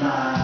na